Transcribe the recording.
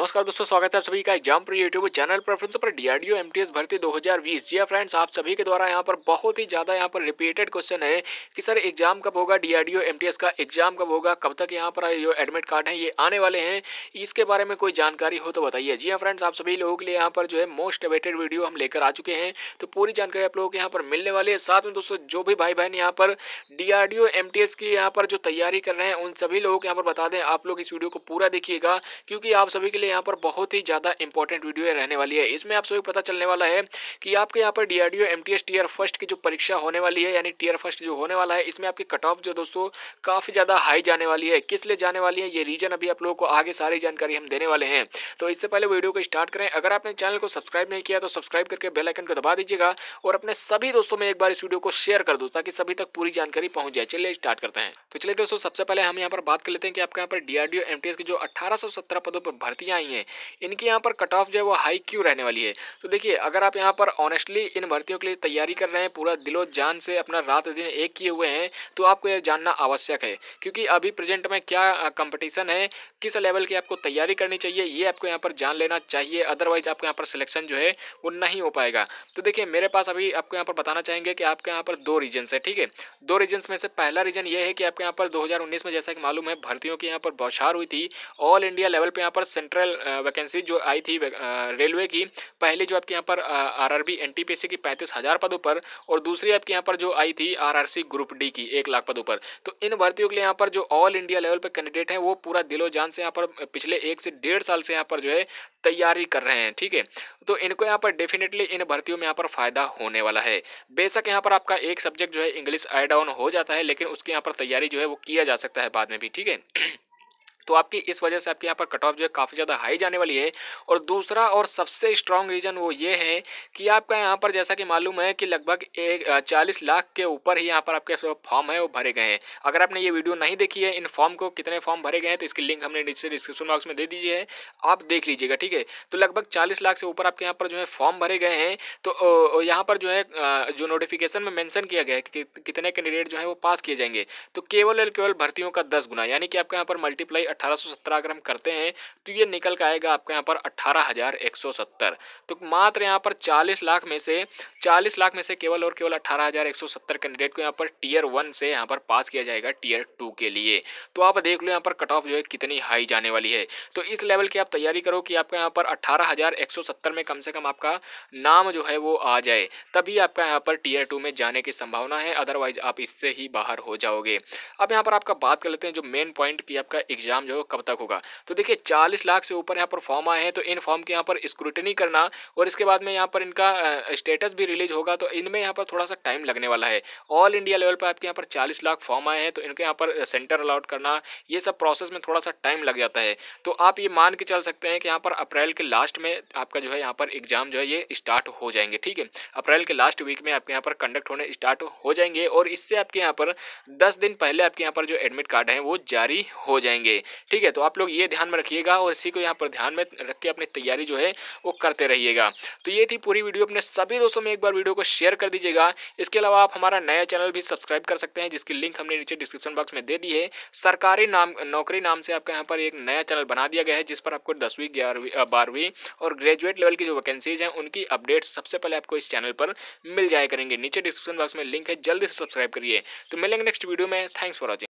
नमस्कार दोस्तों, स्वागत है आप सभी का एग्ज़ाम पर यूट्यूब चैनल पर। फ्रेंड्स पर डीआरडीओ एमटीएस भर्ती 2020 जी फ्रेंड्स, आप सभी के द्वारा यहाँ पर बहुत ही ज़्यादा यहाँ पर रिपीटेड क्वेश्चन है कि सर एग्ज़ाम कब होगा? डीआरडीओ एमटीएस का एग्ज़ाम कब होगा? कब तक यहाँ पर जो एडमिट कार्ड है, ये आने वाले हैं? इसके बारे में कोई जानकारी हो तो बताइए। जी हाँ फ्रेंड्स, आप सभी लोगों के लिए यहाँ पर जो है मोस्ट अवेटेड वीडियो हम लेकर आ चुके हैं। तो पूरी जानकारी आप लोगों के यहाँ पर मिलने वाली है। साथ में दोस्तों, जो भी भाई बहन यहाँ पर डीआरडीओ एमटीएस की यहाँ पर जो तैयारी कर रहे हैं, उन सभी लोगों को यहाँ पर बता दें। आप लोग इस वीडियो को पूरा देखिएगा, क्योंकि आप सभी के लिए यहाँ पर बहुत ही ज़्यादा इंपॉर्टेंट वीडियो रहने वाली है। इसमें आप सभी पता चलने वाला है कि आपके यहाँ पर डीआरडीओ एमटीएस टीयर फ़र्स्ट की जो परीक्षा होने वाली है, यानी टीयर फ़र्स्ट जो होने वाला है, इसमें आपकी कट ऑफ़ जो दोस्तों काफ़ी ज़्यादा हाई जाने वाली है। किस लिए जाने वाली है, ये रीजन अभी आप लोगों को आगे सारी जानकारी हम देने वाले हैं। तो इससे पहले वीडियो को स्टार्ट करें। अगर आपने चैनल को सब्सक्राइब नहीं किया तो सब्सक्राइब करके बेल आइकन को दबा दीजिएगा और अपने सभी दोस्तों में एक बार इस वीडियो को शेयर कर दो, ताकि सभी तक पूरी जानकारी पहुँच जाए। चलिए स्टार्ट करते हैं। तो चलिए दोस्तों, सबसे पहले हम यहाँ पर बात कर लेते हैं कि आपके यहाँ पर डीआरडीओ एमटीएस की जो अठारह पदों पर भर्तियाँ आई हैं। इनकी यहाँ पर कट ऑफ़ जो है वो हाई क्यों रहने वाली है? तो देखिए, अगर आप यहाँ पर ऑनेस्टली इन भर्तियों के लिए तैयारी कर रहे हैं, पूरा दिलो जान से अपना रात दिन एक किए हुए हैं तो आपको यह जानना आवश्यक है। क्योंकि अभी प्रेजेंट में क्या कंपटीशन है, किस लेवल की आपको तैयारी करनी चाहिए, ये आपको यहाँ पर जान लेना चाहिए अदरवाइज़ आपको यहाँ पर सिलेक्शन जो है वो नहीं हो पाएगा। तो देखिए, मेरे पास अभी आपको यहाँ पर बताना चाहेंगे कि आपके यहाँ पर दो रीजन्स है, ठीक है? दो रीजन्स में से पहला रीजन ये है कि आपके यहाँ पर 2019 में जैसा कि मालूम है, भर्तियों की यहाँ पर बौछार हुई थी। ऑल इंडिया लेवल पे यहाँ पर सेंट्रल वैकेंसी जो आई थी रेलवे की, पहली जो आपके यहाँ पर आर आर पी सी की पैंतीस हज़ार पदों पर और दूसरी आपके यहाँ पर जो आई थी R R C group D की एक लाख पदों पर। तो इन भर्तियों के लिए यहाँ पर जो ऑल इंडिया लेवल पर कैंडिडेट हैं, वो पूरा दिलो जान से यहाँ पर पिछले एक से डेढ़ साल से यहाँ पर जो है, तैयारी कर रहे हैं, ठीक है? तो इनको यहाँ पर डेफिनेटली इन भर्तियों में यहाँ पर फ़ायदा होने वाला है। बेशक यहाँ पर आपका एक सब्जेक्ट जो है इंग्लिश आई डाउन हो जाता है, लेकिन उसके यहाँ पर तैयारी जो है, वो किया जा सकता है बाद में भी, ठीक है? तो आपकी इस वजह से आपके यहाँ पर कट ऑफ़ जो है काफ़ी ज़्यादा हाई जाने वाली है। और दूसरा और सबसे स्ट्रॉन्ग रीज़न वो ये है कि आपका यहाँ पर जैसा कि मालूम है कि लगभग एक चालीस लाख के ऊपर ही यहाँ पर आपके फॉर्म है वो भरे गए हैं। अगर आपने ये वीडियो नहीं देखी है, इन फॉर्म को कितने फॉर्म भरे गए हैं तो इसकी लिंक हमने नीचे डिस्क्रिप्शन बॉक्स में दे दीजिए आप देख लीजिएगा, ठीक है? तो लगभग चालीस लाख से ऊपर आपके यहाँ पर जो है फॉर्म भरे गए हैं। तो यहाँ पर जो है जो नोटिफिकेशन में मैंशन किया गया है कि कितने कैंडिडेट जो है वो पास किए जाएँगे। तो केवल और केवल भर्तियों का दस गुना, यानी कि आपके यहाँ पर मल्टीप्लाई अठारह अगर हम करते हैं तो ये निकल के आएगा आपके यहाँ पर अट्ठारह हज़ार एक सौ सत्तर। तो मात्र यहाँ पर चालीस लाख में से, चालीस लाख में से केवल और केवल अट्ठारह हज़ार एक सौ सत्तर कैंडिडेट को यहाँ पर टीयर वन से यहाँ पर पास किया जाएगा टीयर टू के लिए। तो आप देख लो यहाँ पर कट ऑफ़ जो है कितनी हाई जाने वाली है। तो इस लेवल की आप तैयारी करो कि आपका यहाँ पर अट्ठारह में कम से कम आपका नाम जो है वो आ जाए। तभी आपका यहाँ पर टीयर टू में जाने की संभावना है अदरवाइज़ आप इससे ही बाहर हो जाओगे। अब यहाँ पर आपका बात कर लेते हैं जो मेन पॉइंट की आपका एग्ज़ाम जो है कब तक होगा तो देखिए चालीस लाख से ऊपर यहाँ पर फॉर्म आए हैं तो इन फॉर्म के यहाँ पर स्क्रूटनी करना और इसके बाद में यहाँ पर इनका स्टेटस भी रिलीज़ होगा तो इनमें यहाँ पर थोड़ा सा टाइम लगने वाला है ऑल इंडिया लेवल पर आपके यहाँ पर चालीस लाख फॉर्म आए हैं तो इनके यहाँ पर सेंटर अलाउट करना ये सब प्रोसेस में थोड़ा सा टाइम लग जाता है तो आप ये मान के चल सकते हैं कि यहाँ पर अप्रैल के लास्ट में आपका जो है यहाँ पर एग्ज़ाम जो है ये स्टार्ट हो जाएँगे ठीक है अप्रैल के लास्ट वीक में आपके यहाँ पर कंडक्ट होने स्टार्ट हो जाएँगे और इससे आपके यहाँ पर दस दिन पहले आपके यहाँ पर जो एडमिट कार्ड है वो जारी हो जाएँगे ठीक है तो आप लोग ये ध्यान में रखिएगा और इसी को यहाँ पर ध्यान में रख के अपनी तैयारी जो है वो करते रहिएगा। तो ये थी पूरी वीडियो, अपने सभी दोस्तों में एक बार वीडियो को शेयर कर दीजिएगा। इसके अलावा आप हमारा नया चैनल भी सब्सक्राइब कर सकते हैं, जिसकी लिंक हमने नीचे डिस्क्रिप्शन बॉक्स में दे दी है। सरकारी नाम, नौकरी नाम से आपका यहाँ पर एक नया चैनल बना दिया गया है, जिस पर आपको दसवीं, ग्यारहवीं बारहवीं और ग्रेजुएट लेवल की जो वैकेंसीज हैं, उनकी अपडेट सबसे पहले आपको इस चैनल पर मिल जाया करेंगे। नीचे डिस्क्रिप्शन बॉक्स में लिंक है, जल्दी से सब्सक्राइब करिए। तो मिलेंगे नेक्स्ट वीडियो में। Thanks for watching.